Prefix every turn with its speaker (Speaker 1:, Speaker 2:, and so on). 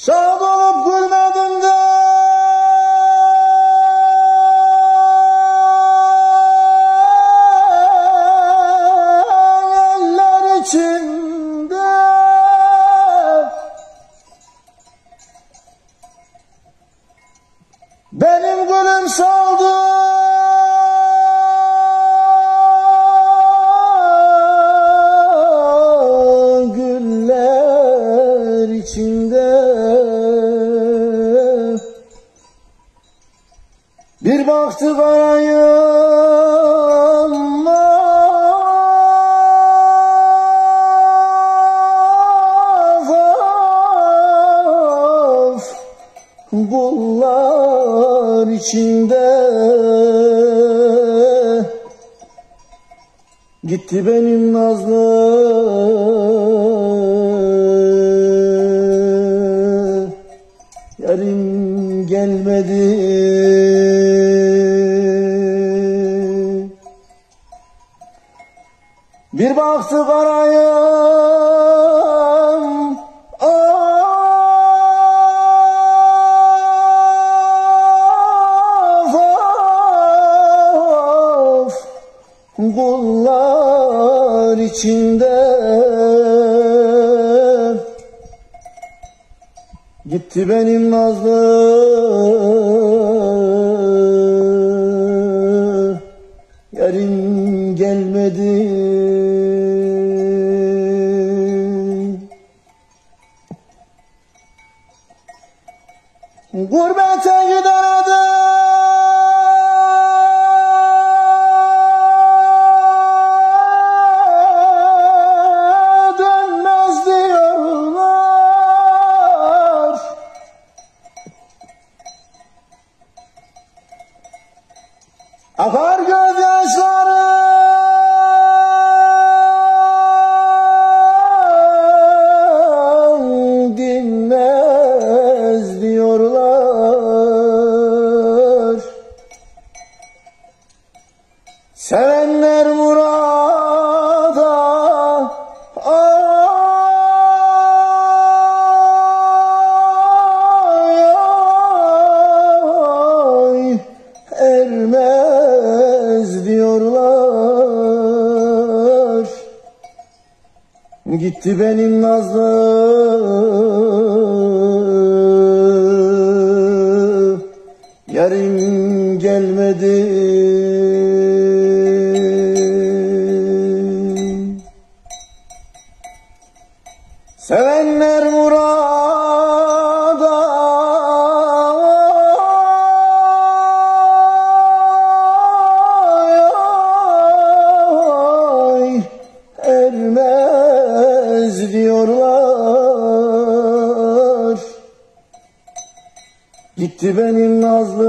Speaker 1: Şad olup gülmedim de. Eller içinde. Benim gülüm saldı Bir baktı karayım of, of, Kullar içinde. Gitti benim nazlı Bir baktı karayım. Of, of, Kullar içinde. Gitti benim nazlı gelmedi. Gurbete giden dönmez diyorlar. Akar gözyaşlarım Gitti benim nazlı Yarın gelmedi. Sevenler murada Gitti benim nazlı